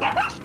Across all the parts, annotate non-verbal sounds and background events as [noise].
Yes!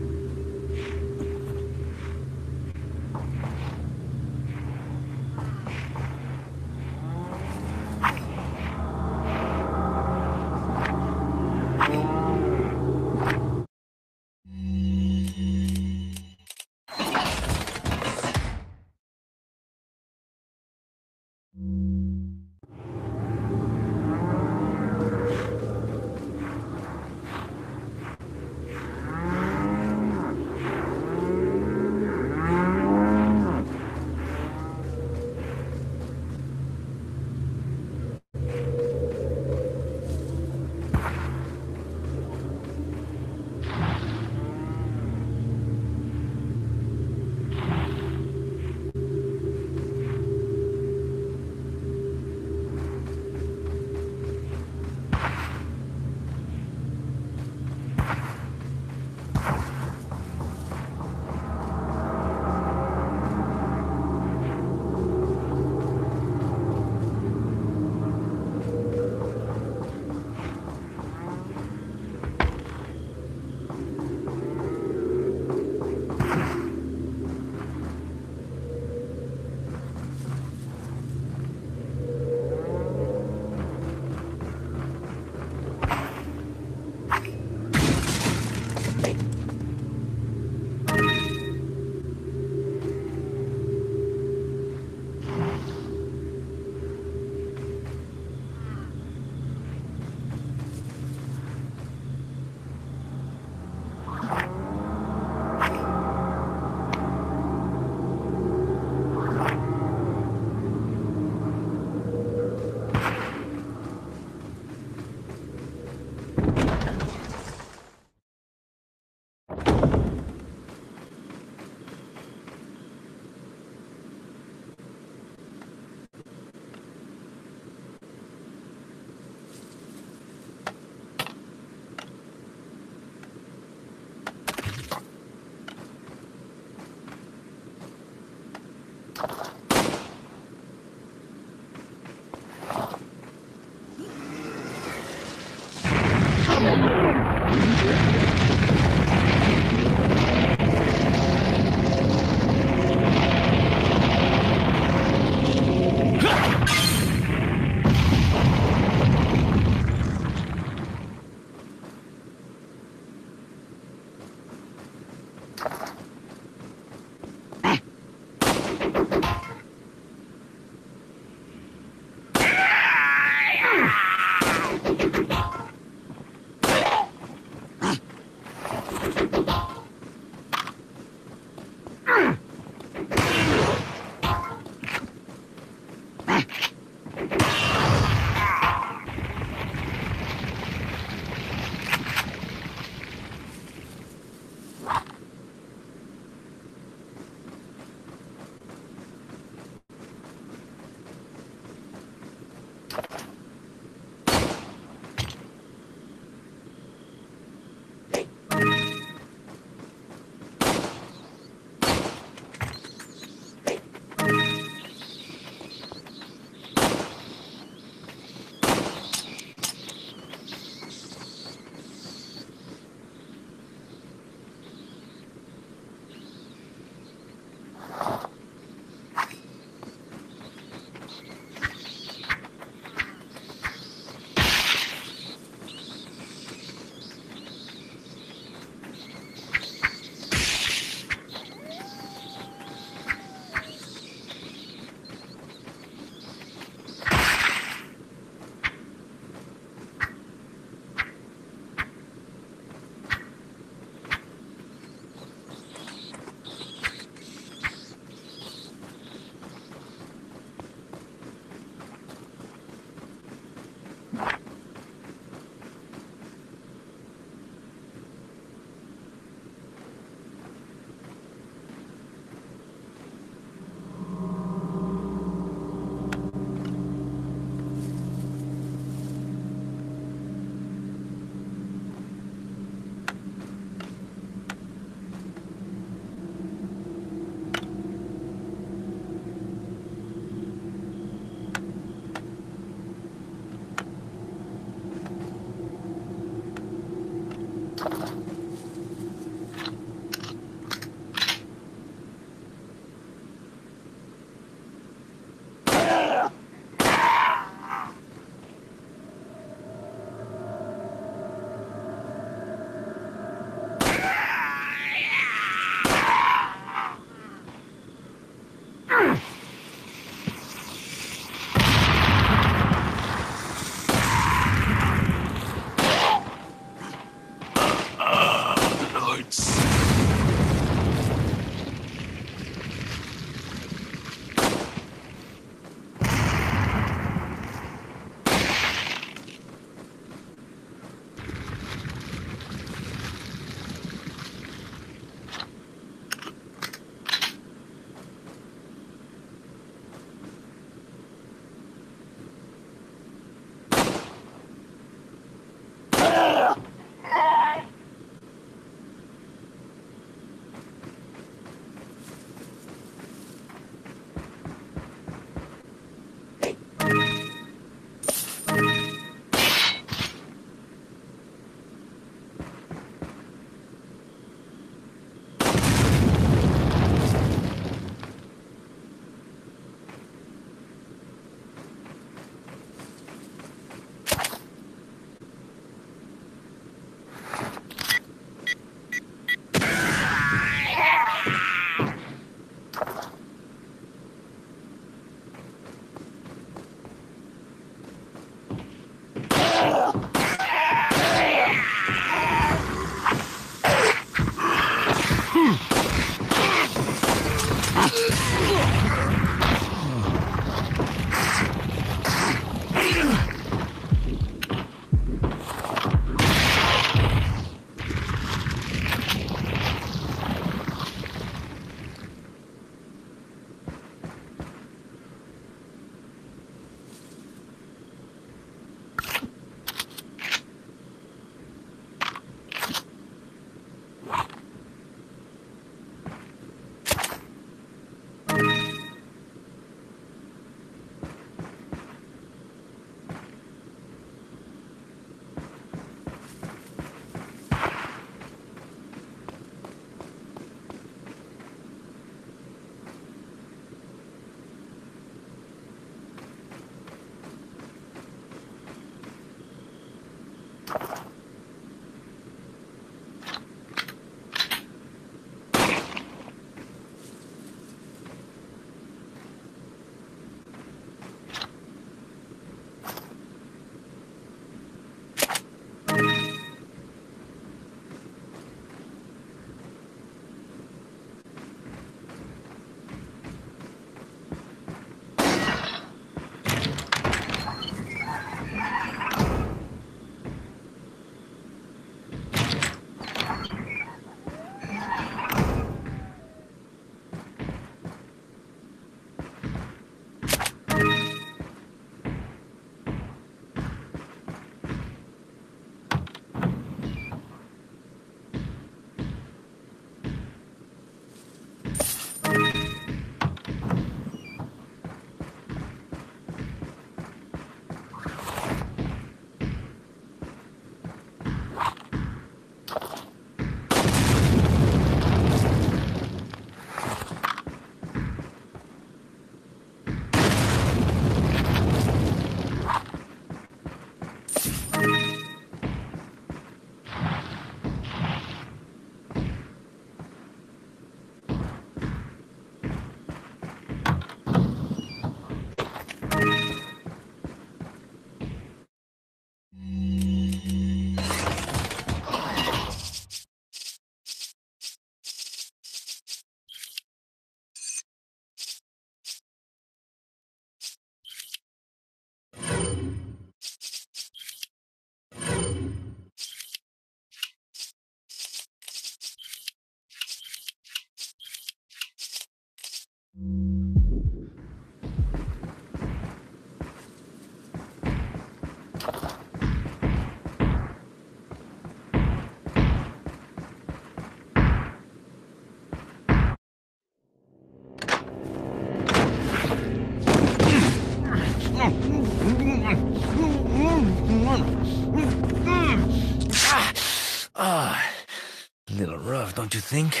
You think?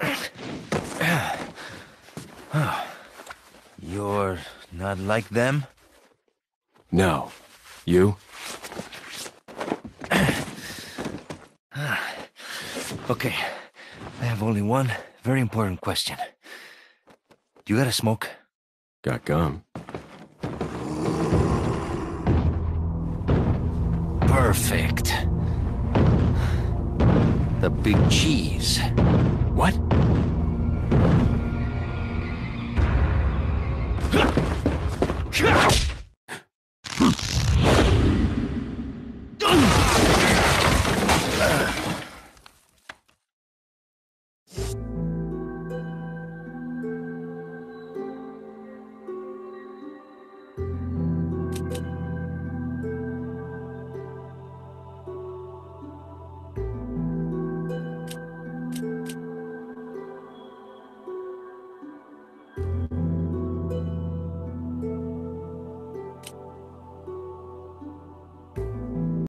[sighs] You're not like them? No. You? [sighs] Okay. I have only one very important question. Do you got a smoke? Got gum. Perfect. The big cheese. What?